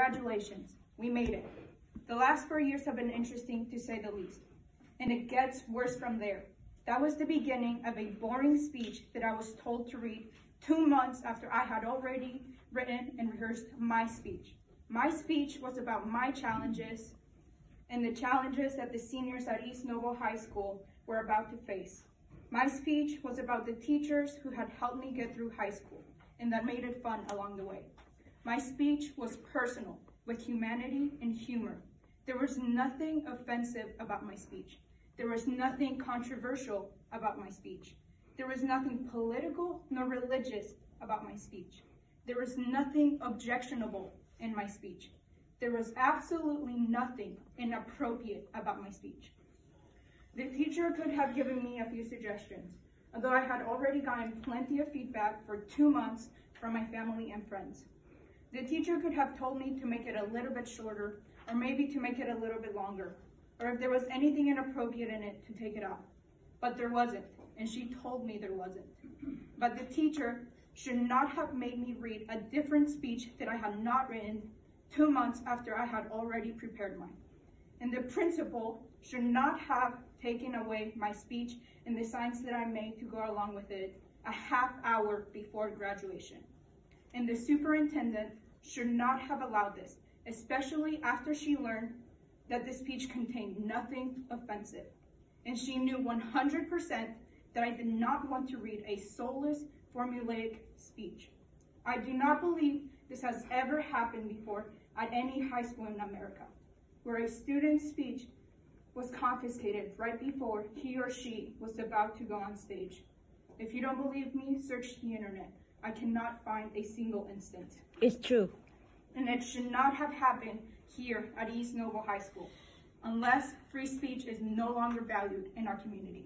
Congratulations, we made it. The last four years have been interesting to say the least. And it gets worse from there. That was the beginning of a boring speech that I was told to read two months after I had already written and rehearsed my speech. My speech was about my challenges and the challenges that the seniors at East Noble High School were about to face. My speech was about the teachers who had helped me get through high school and that made it fun along the way. My speech was personal, with humanity and humor. There was nothing offensive about my speech. There was nothing controversial about my speech. There was nothing political nor religious about my speech. There was nothing objectionable in my speech. There was absolutely nothing inappropriate about my speech. The teacher could have given me a few suggestions, although I had already gotten plenty of feedback for two months from my family and friends. The teacher could have told me to make it a little bit shorter, or maybe to make it a little bit longer, or if there was anything inappropriate in it, to take it out. But there wasn't, and she told me there wasn't. But the teacher should not have made me read a different speech that I had not written two months after I had already prepared mine. And the principal should not have taken away my speech and the signs that I made to go along with it a half hour before graduation. And the superintendent should not have allowed this, especially after she learned that the speech contained nothing offensive. And she knew 100% that I did not want to read a soulless, formulaic speech. I do not believe this has ever happened before at any high school in America, where a student's speech was confiscated right before he or she was about to go on stage. If you don't believe me, search the internet. I cannot find a single instance. It's true. And it should not have happened here at East Noble High School, unless free speech is no longer valued in our community.